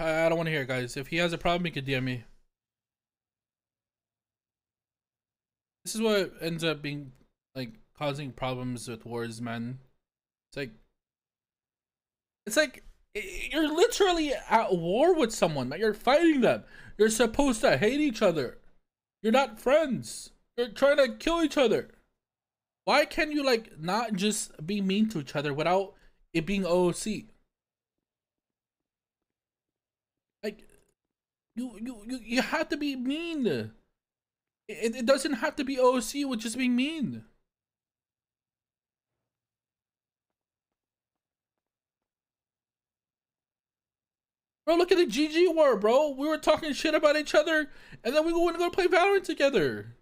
I don't want to hear it, guys. If he has a problem, he could DM me. This is what ends up being like causing problems with wars, man. It's like it's like you're literally at war with someone. Man. You're fighting them. You're supposed to hate each other. You're not friends. You're trying to kill each other. Why can't you like not just be mean to each other without it being OOC? Like you you you, you have to be mean. It, it doesn't have to be OOC with just being mean. Bro, look at the GG war, bro. We were talking shit about each other, and then we went to go play Valorant together.